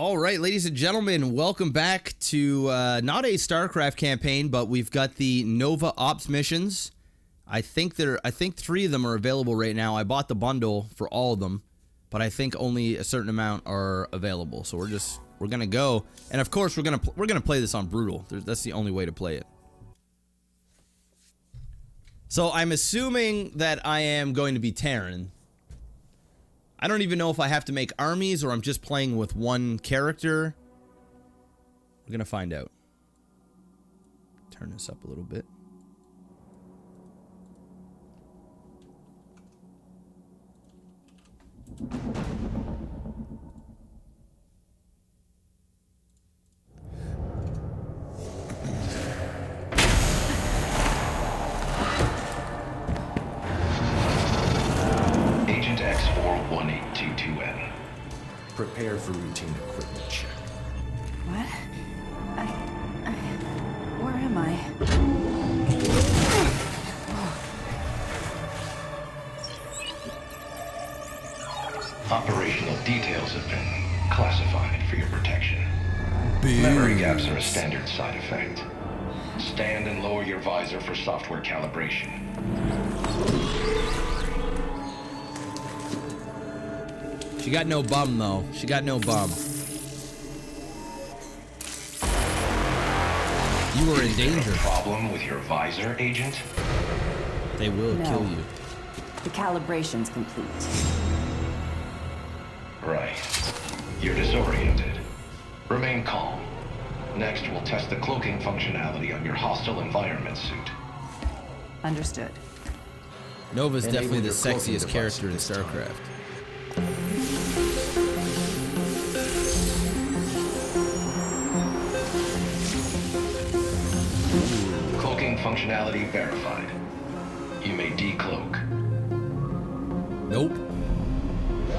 All right, ladies and gentlemen, welcome back to uh, not a StarCraft campaign, but we've got the Nova Ops missions. I think there, I think three of them are available right now. I bought the bundle for all of them, but I think only a certain amount are available. So we're just we're gonna go, and of course we're gonna we're gonna play this on brutal. There's, that's the only way to play it. So I'm assuming that I am going to be Terran. I don't even know if I have to make armies or I'm just playing with one character. We're gonna find out. Turn this up a little bit. Prepare for routine equipment check. What? I, I. Where am I? Operational details have been classified for your protection. Memory gaps are a standard side effect. Stand and lower your visor for software calibration. She got no bum though. She got no bum. You are in danger. Problem with your visor, Agent? They will No. kill you. The calibration's complete. Right. You're disoriented. Remain calm. Next, we'll test the cloaking functionality on your hostile environment suit. Understood. Nova's Enable definitely the sexiest character in this time. StarCraft. Functionality verified. You may decloak. Nope.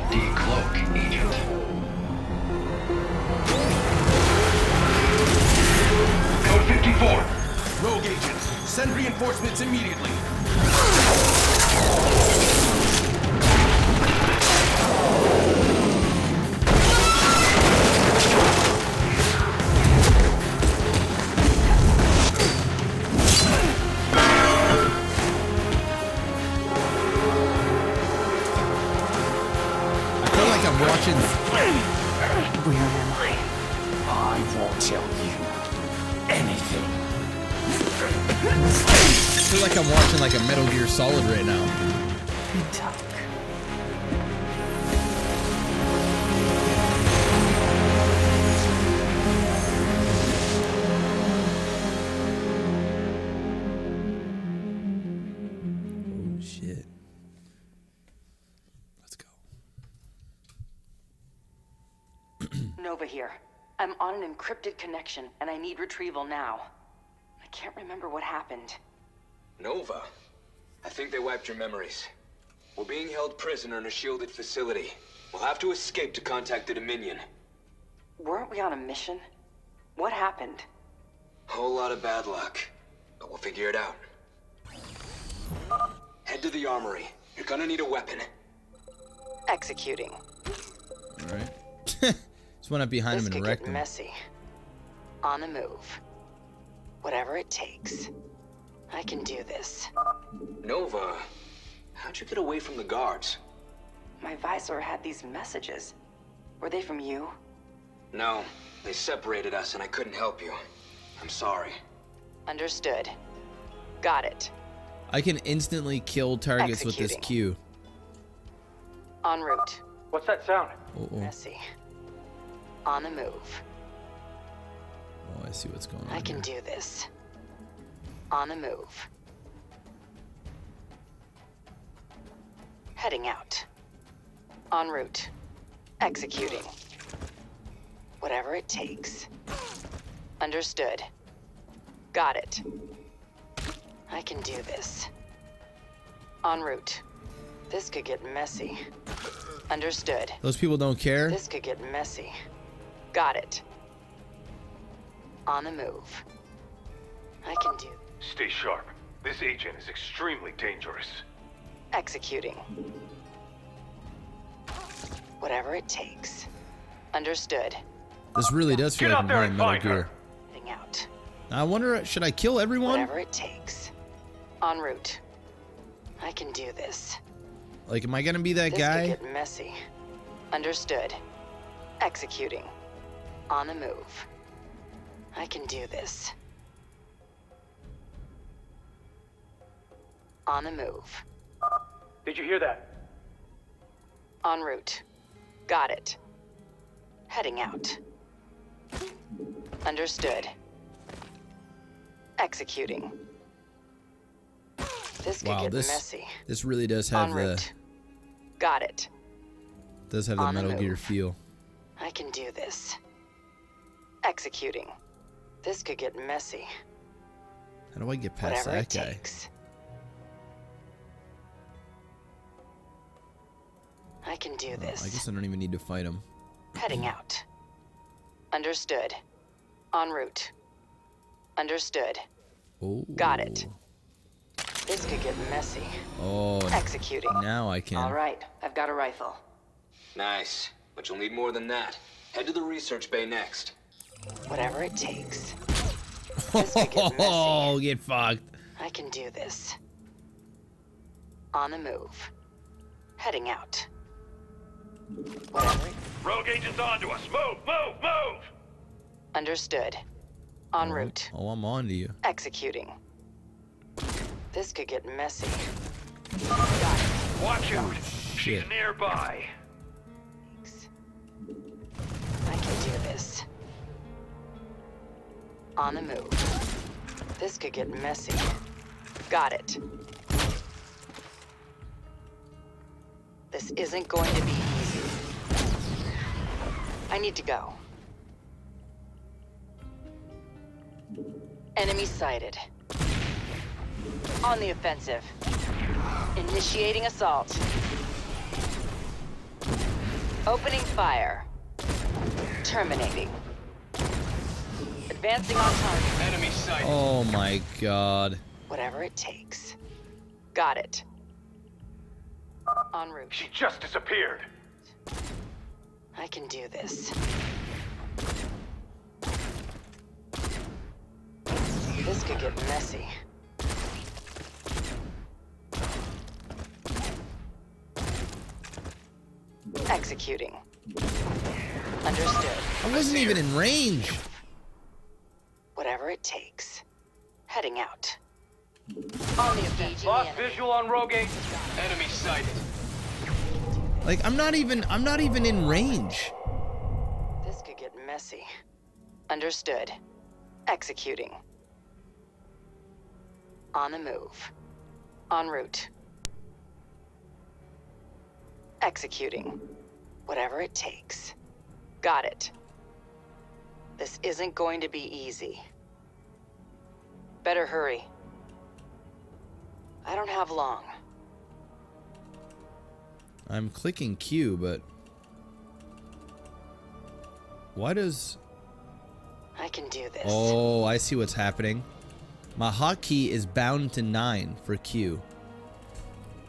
Decloak, Agent. Code 54. Rogue agent, send reinforcements immediately. Like a Solid right now. Good talk. Oh shit. Let's go. Nova here. I'm on an encrypted connection, and I need retrieval now. I can't remember what happened. Nova? I think they wiped your memories. We're being held prisoner in a shielded facility. We'll have to escape to contact the Dominion. Weren't we on a mission? What happened? Whole lot of bad luck. But we'll figure it out. Head to the armory. You're gonna need a weapon. Executing. Alright. Just went up behind This him could and get wrecked him. messy. On the move. Whatever it takes. I can do this. Nova, how'd you get away from the guards? My visor had these messages. Were they from you? No, they separated us and I couldn't help you. I'm sorry. Understood. Got it. I can instantly kill targets with this Executing. Q. En route. What's that sound? Oh, oh. Messy. On the move. oh, I see what's going on. I can here. do this. On the move. Heading out. En route. Executing. Whatever it takes. Understood. Got it. I can do this. En route. This could get messy. Understood. Those people don't care. This could get messy. Got it. On the move. I can do. Stay sharp. This agent is extremely dangerous. Executing. Whatever it takes. Understood. This really does feel Get like out I'm there playing and Metal. Gear. Heading out. I wonder, should I kill everyone? Whatever it takes. En route. I can do this. Like, am I gonna be that this guy? could get messy. Understood. Executing. On the move. I can do this. On the move. Did you hear that? En route. Got it. Heading out. Understood. Executing. This could Wow, get this messy. this really does En have the route. Got it. does have the On the Metal Gear feel. I can do this. Executing. This could get messy. How do I get past Whatever it that guy? takes. I can do Oh, this. I guess I don't even need to fight him. Heading out. Understood. En route. Understood. Oh. Got it. Oh. This could get messy. Oh, Executing. now I can. All right, I've got a rifle. Nice. But you'll need more than that. Head to the research bay next. Whatever it takes. This could get messy. Oh, get fucked. I can do this. On the move. Heading out. Whatever. Rogue agents onto us. Move, move, move! Understood. En oh, route. Oh, I'm on to you. Executing. This could get messy. Watch out. Oh, She's Shit. nearby. I can do this. On the move. This could get messy. Got it. This isn't going to be easy. I need to go. Enemy sighted. On the offensive. Initiating assault. Opening fire. Terminating. Advancing on target. Enemy sighted. Oh my god. Whatever it takes. Got it. En route. She just disappeared. I can do this. This could get messy. Executing. Understood. I wasn't even in range. Whatever it takes. Heading out. On the offensive. Lost visual on Rogue agents. Enemy sighted. Like I'm not even I'm not even in range. This could get messy. Understood. Executing. On the move. En route. Executing. Whatever it takes. Got it. This isn't going to be easy. Better hurry. I don't have long. I'm clicking Q, but why does I can do this. Oh, I see what's happening. My hotkey is bound to 9 for Q.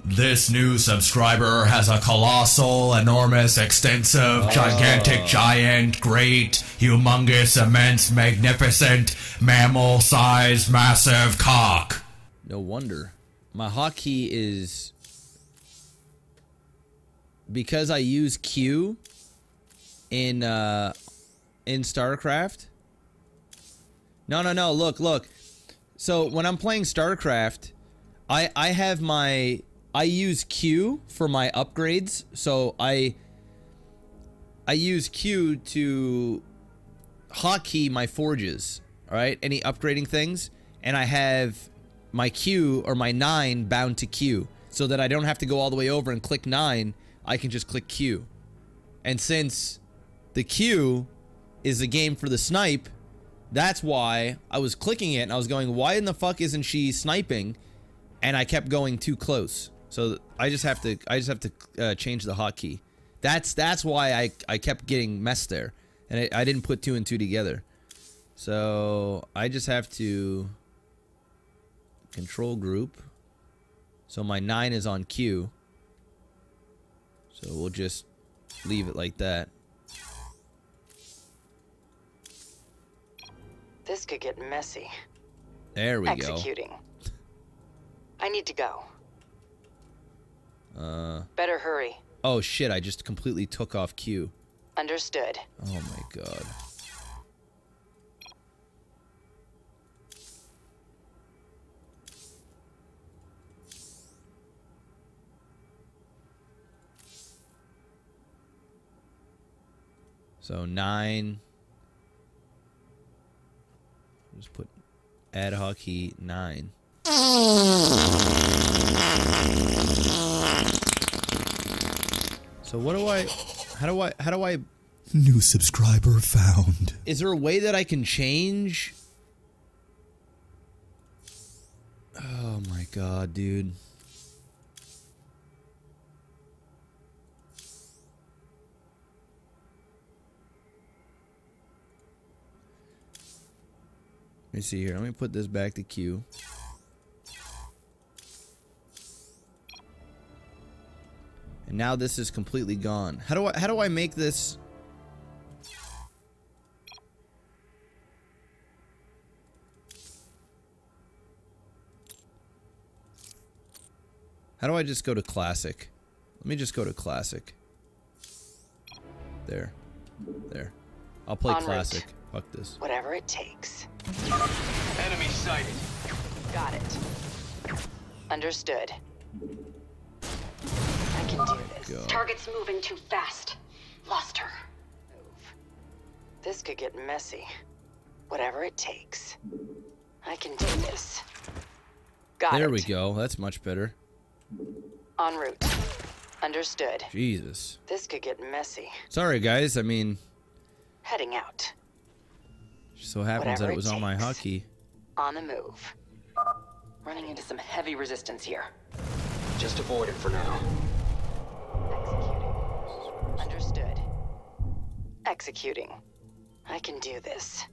This new subscriber has a colossal, enormous, extensive, ah. gigantic, giant, great, humongous, immense, magnificent, mammal-sized, massive cock. No wonder. My hotkey is because I use Q in uh in StarCraft. No, no, no. Look, look. So when I'm playing StarCraft, I I have my I use Q for my upgrades. So I I use Q to hotkey my forges, all right? Any upgrading things, and I have my Q or my 9 bound to Q so that I don't have to go all the way over and click 9, I can just click Q. And since the Q is the game for the snipe, that's why I was clicking it and I was going, why in the fuck isn't she sniping? And I kept going too close. So I just have to I just have to uh, change the hotkey. That's that's why I I kept getting messed there, and I, I didn't put two and two together. So I just have to control group. So my nine is on Q. So we'll just leave it like that. This could get messy. There we Executing. go. Executing. I need to go. Uh. Better hurry. Oh shit, I just completely took off Q. Understood. Oh my god. So nine. Just put ad hoc heat nine. So what do I? How do I? How do I? New subscriber found. Is there a way that I can change? Oh my god, dude. Let me see here. Let me put this back to Q. And now this is completely gone. How do I how do I make this How do I just go to classic? Let me just go to classic. There. There. I'll play route. Classic. Fuck this. Whatever it takes. Enemy sighted. Got it. Understood. I can do this. God. Target's moving too fast. Lost her. Move. This could get messy. Whatever it takes. I can do this. Got it. there it. we go. That's much better. En route. Understood. Jesus. This could get messy. Sorry guys. I mean, Heading out. Just so happens Whatever that it it was on my hotkey. On the move. Running into some heavy resistance here. Just avoid it for now. Executing. Understood. Executing. I can do this.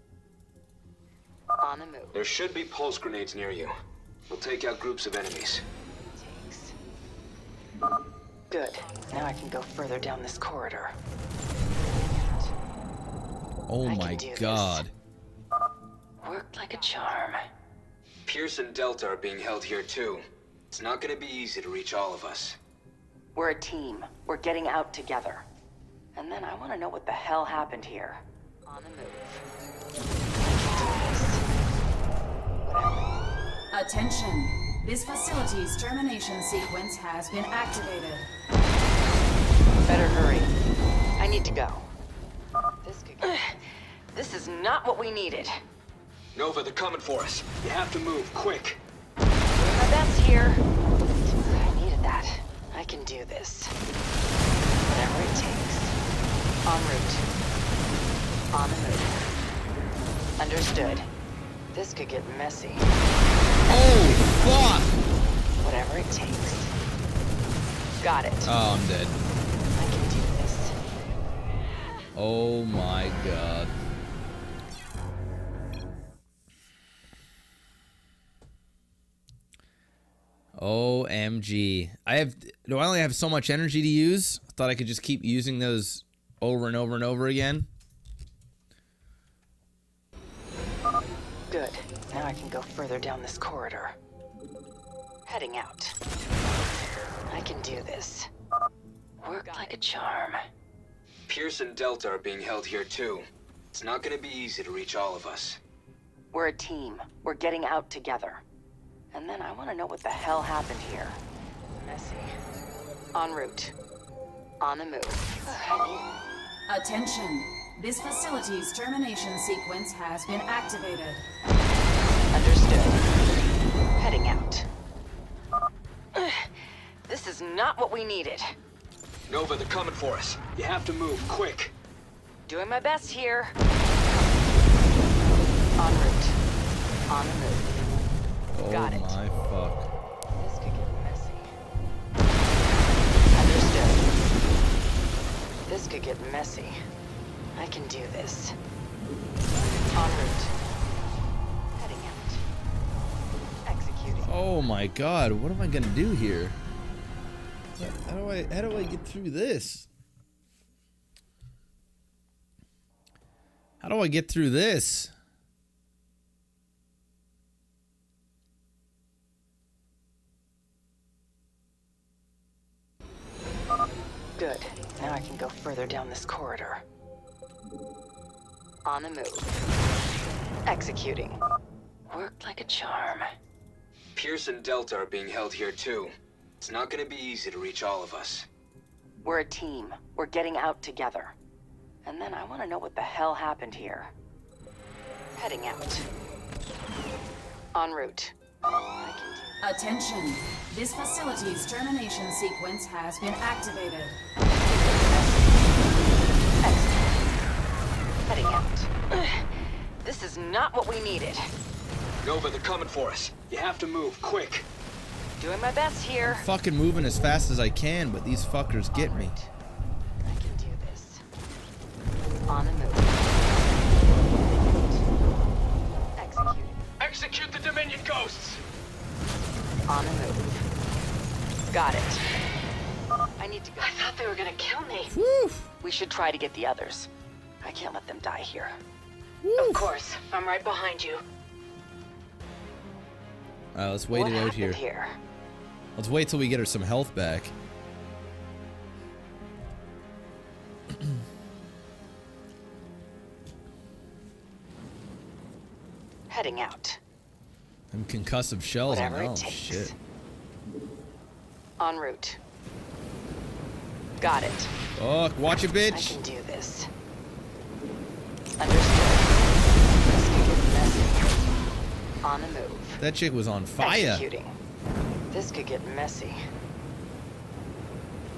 On the move. There should be pulse grenades near you. We'll take out groups of enemies. Takes. Good. Now I can go further down this corridor. Oh I my god. this. God. Worked like a charm. Pierce and Delta are being held here too. It's not gonna be easy to reach all of us. We're a team. We're getting out together. And then I want to know what the hell happened here. On the move. Attention. This facility's termination sequence has been activated. Better hurry. I need to go. This could get... This is not what we needed. Nova, they're coming for us. You have to move, quick. My best here. I needed that. I can do this. Whatever it takes. En route. On the move. Understood. This could get messy. Oh fuck! Whatever it takes. Got it. Oh, I'm dead. I can do this. Oh my god. OMG. I have do I only have so much energy to use? I thought I could just keep using those over and over and over again. Good. Now I can go further down this corridor. Heading out. I can do this. Worked like a charm. Pierce and Delta are being held here too. It's not gonna be easy to reach all of us. We're a team. We're getting out together. And then I want to know what the hell happened here. Messy. En route. On the move. Attention. This facility's termination sequence has been activated. Understood. Heading out. This is not what we needed. Nova, they're coming for us. You have to move, quick. Doing my best here. En route. On the move. Oh Got it. my fuck. This could get messy. Understood. This could get messy. I can do this. En route. Heading out. Executing. Oh my god, what am I gonna do here? How do I how do I get through this? How do I get through this? Further down this corridor. On the move. Executing. Worked like a charm. Pierce and Delta are being held here too. It's not gonna be easy to reach all of us. We're a team. We're getting out together. And then I want to know what the hell happened here. Heading out. En route. Attention. This facility's termination sequence has been activated. Heading out. This is not what we needed. Nova, they're coming for us. You have to move, quick. Doing my best here. Fucking moving as fast as I can, but these fuckers get me. I can do this. On the move. Execute. Execute the Dominion ghosts! On the move. Got it. I need to go. I thought they were gonna kill me. Woo! We should try to get the others. I can't let them die here. Of course. I'm right behind you. Alright, let's wait what it out here. here? Let's wait till we get her some health back. Heading out. Them concussive shells. Whatever on, it oh takes. shit. En route. Got it. Fuck, watch it, I bitch. can do this. Understood. This messy. On the move. That chick was on fire. Executing. This could get messy.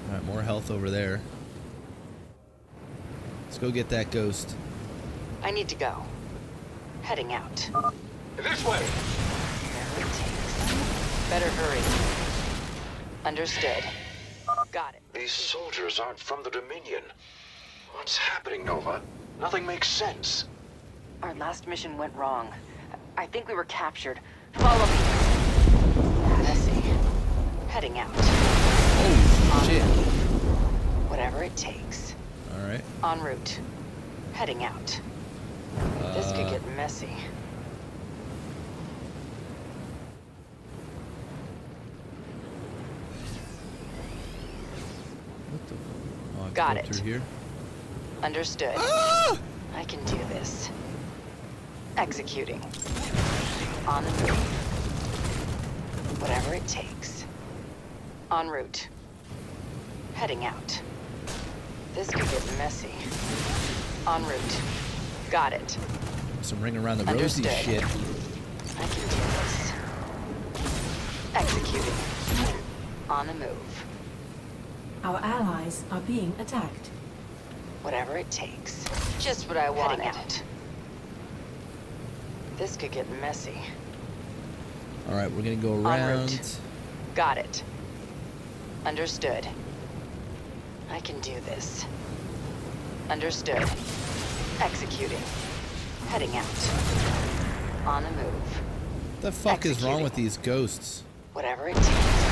Alright, more health over there. Let's go get that ghost. I need to go. Heading out. This way! Whatever it takes. Better hurry. Understood. Got it. These soldiers aren't from the Dominion. What's happening, Nova? Nothing makes sense. Our last mission went wrong. I think we were captured. Follow me. Messy. Heading out. Oh shit. Whatever it takes. Alright. En route. Heading out. This could Uh, get messy. What the? Oh, I Got it. Through here. Understood. Ah! I can do this. Executing. On the move. Whatever it takes. En route. Heading out. This could get messy. En route. Got it. Some ring around the rosy Understood. shit. I can do this. Executing. On the move. Our allies are being attacked. Whatever it takes. Just what I wanted. out. This could get messy. Alright, we're gonna go En around. Got it. Understood. I can do this. Understood. Executing. Heading out. On the move. the fuck is wrong with these ghosts? Whatever it takes.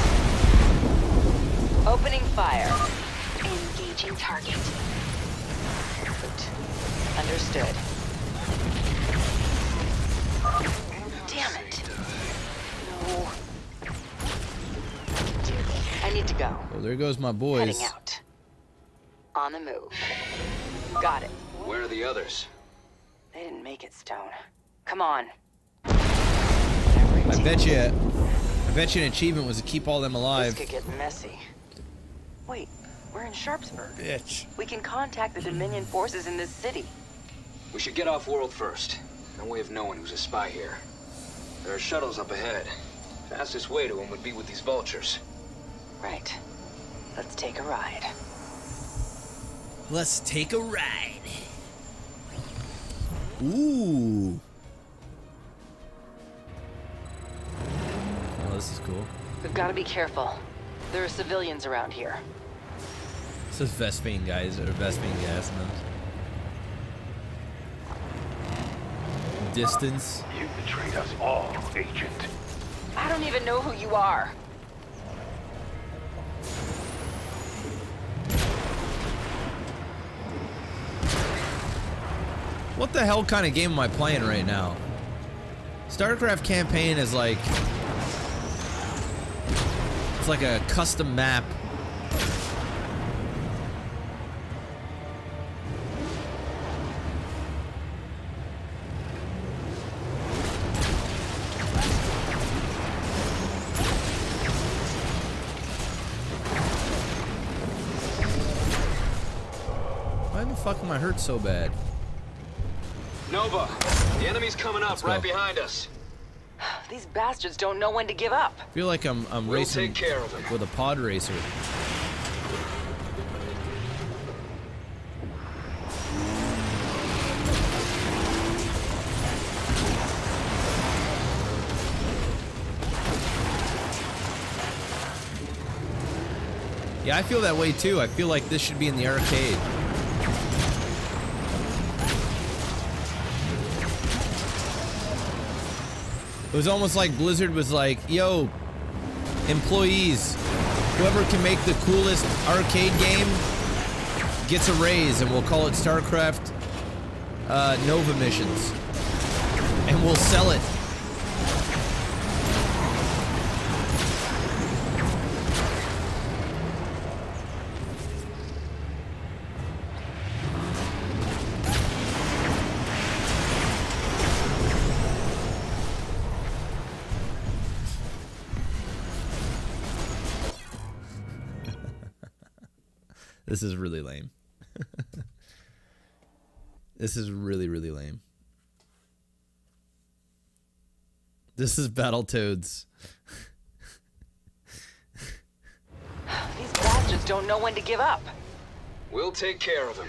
Opening fire. Engaging target. Understood. Damn it. No. I need to go. Oh, there goes my boys. Heading out. On the move. Got it. Where are the others? They didn't make it, Stone. Come on. I bet you. I bet you an achievement was to keep all them alive. This alive. could get messy. Wait, we're in Sharpsburg. Bitch. We can contact the Dominion forces in this city. We should get off world first. No way of knowing who's a spy here. There are shuttles up ahead. Fastest way to them would be with these vultures. Right. Let's take a ride. Let's take a ride. Ooh. Oh, this is cool. We've got to be careful. There are civilians around here. This is Vespene guys or Vespene gas in Distance. You betrayed us all, Agent. I don't even know who you are. What the hell kind of game am I playing right now? StarCraft campaign is like it's like a custom map. The fuck am I hurt so bad? Nova, the enemy's coming up right behind us. These bastards don't know when to give up. I feel like I'm I'm We'll racing care with a pod racer. Yeah, I feel that way too. I feel like this should be in the arcade. It was almost like Blizzard was like, yo, employees, whoever can make the coolest arcade game gets a raise, and we'll call it StarCraft uh, Nova Missions. And we'll sell it. This is really lame. this is really, really lame. This is Battletoads. These bastards don't know when to give up. We'll take care of them.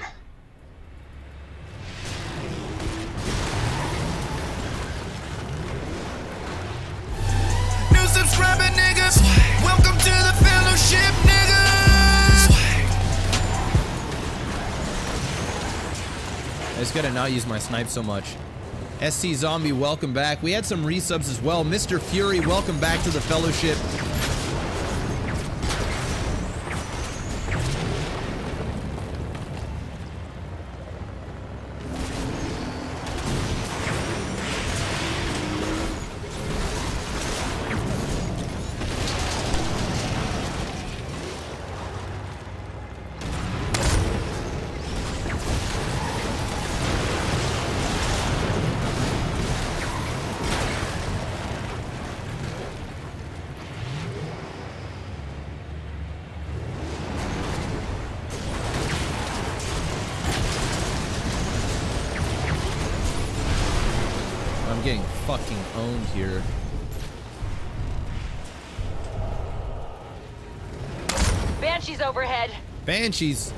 New subscriber niggas. Welcome to the fellowship, niggas. I just gotta not use my snipe so much. SC Zombie, welcome back. We had some resubs as well. Mr. Fury, welcome back to the Fellowship. I'm getting fucking owned here. Banshees overhead. Banshees.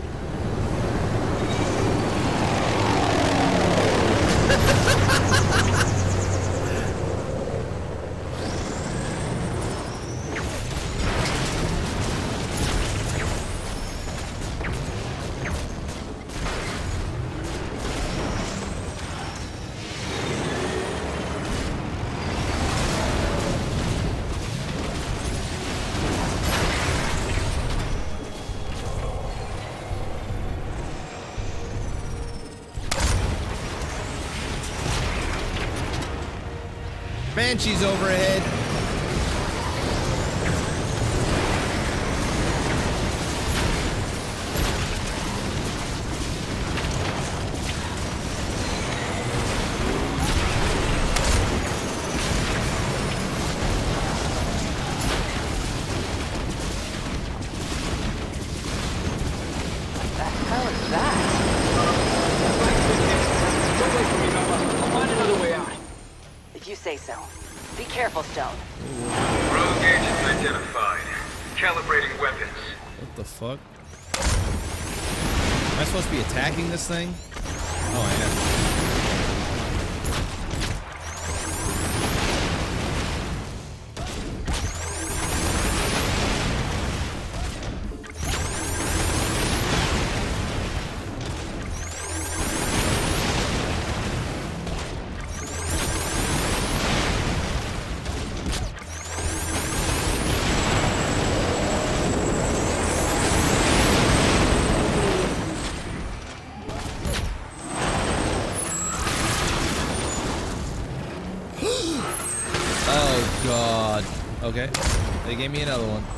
Banshees overhead. Be careful, Rogue agents identified. Calibrating weapons. What the fuck? Am I supposed to be attacking this thing? Okay. They gave me another one.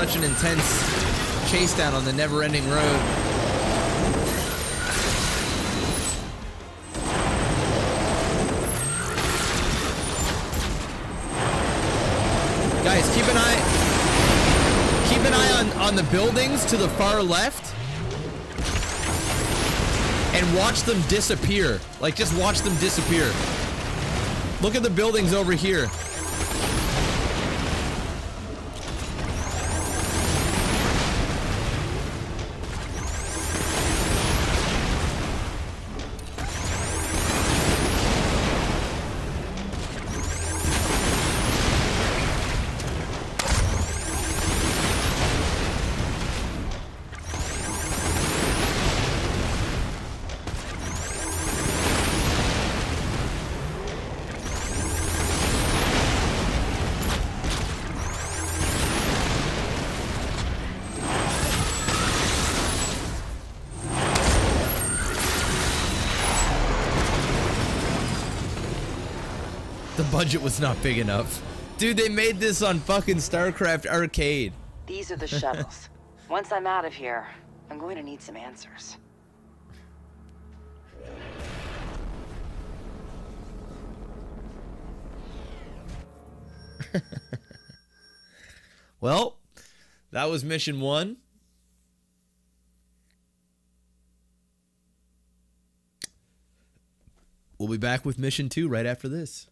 Such an intense chase down on the never-ending road. Guys, keep an eye keep an eye on, on the buildings to the far left. And watch them disappear. Like just watch them disappear. Look at the buildings over here. Budget was not big enough. Dude, they made this on fucking StarCraft Arcade. These are the shuttles. Once I'm out of here, I'm going to need some answers. Well, that was mission one. We'll be back with mission two right after this.